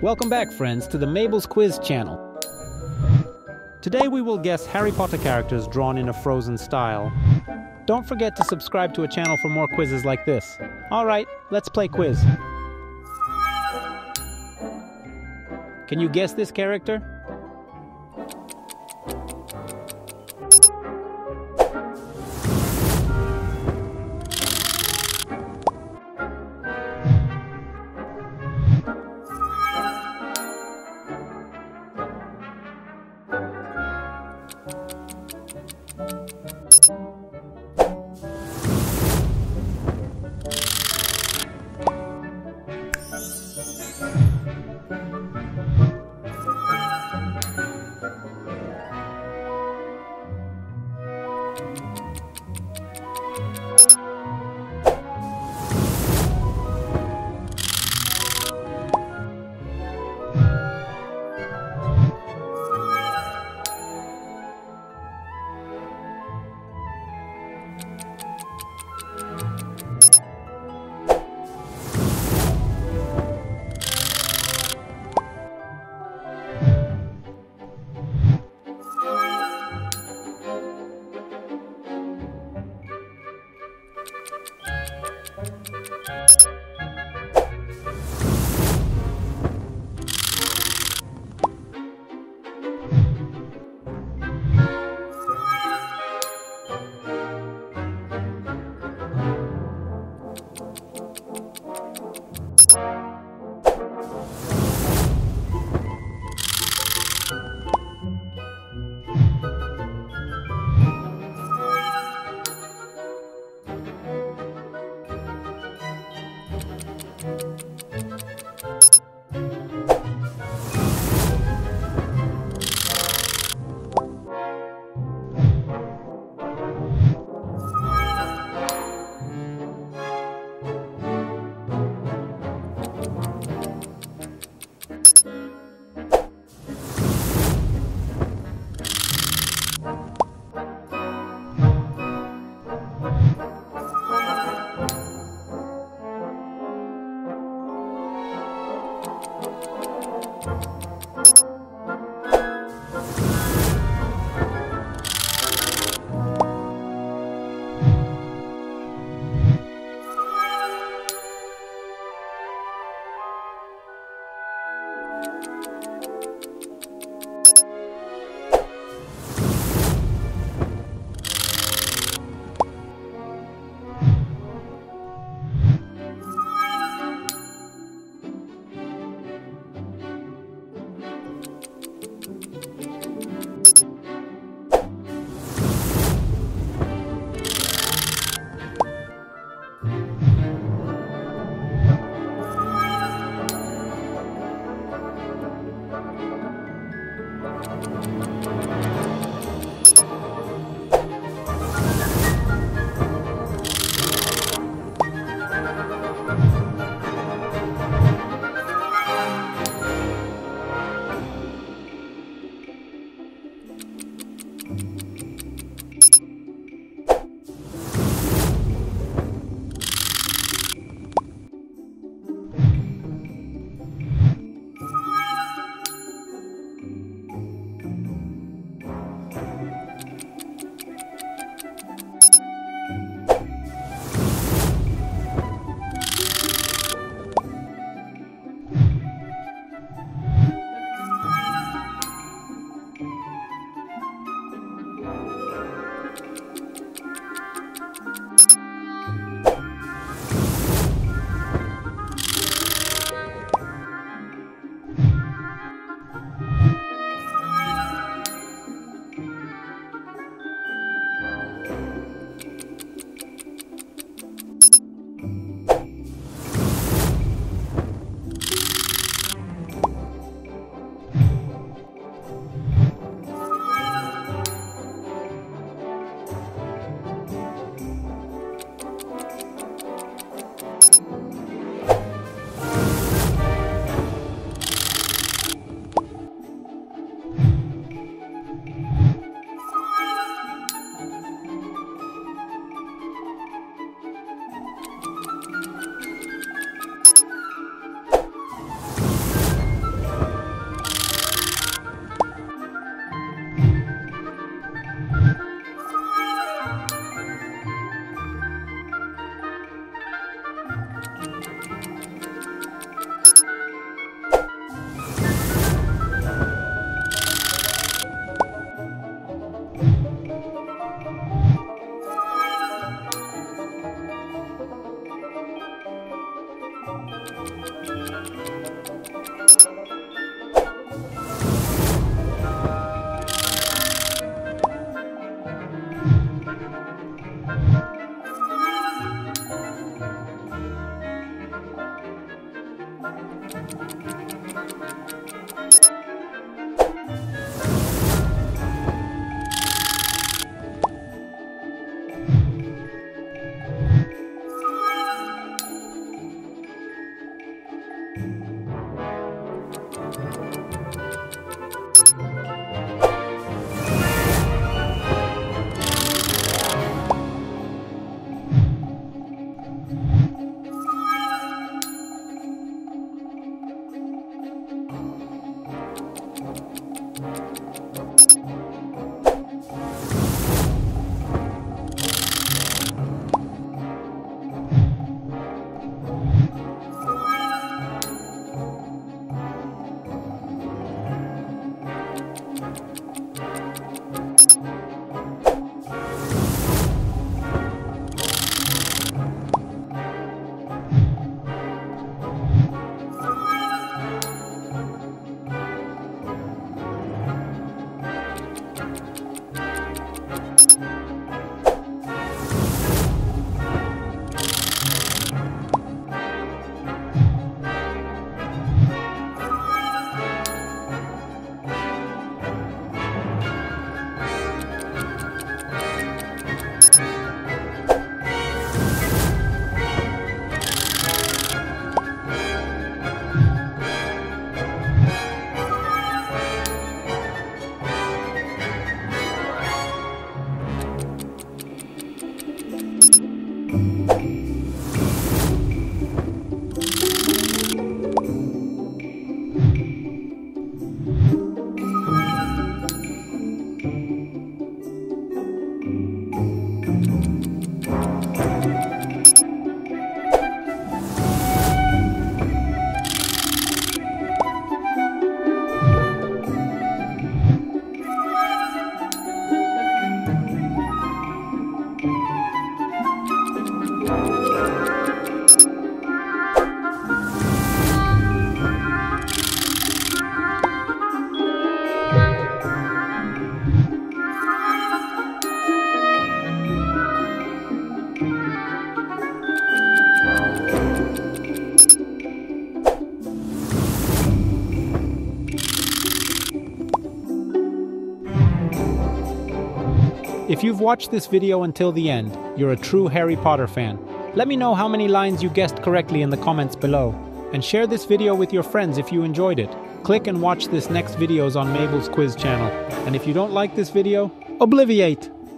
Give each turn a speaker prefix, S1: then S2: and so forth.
S1: Welcome back, friends, to the Mable's Quiz channel. Today we will guess Harry Potter characters drawn in a frozen style. Don't forget to subscribe to a channel for more quizzes like this. Alright, let's play quiz. Can you guess this character? you If you've watched this video until the end, you're a true Harry Potter fan. Let me know how many lines you guessed correctly in the comments below. And share this video with your friends if you enjoyed it. Click and watch this next videos on Mable's Quiz channel. And if you don't like this video, obliviate!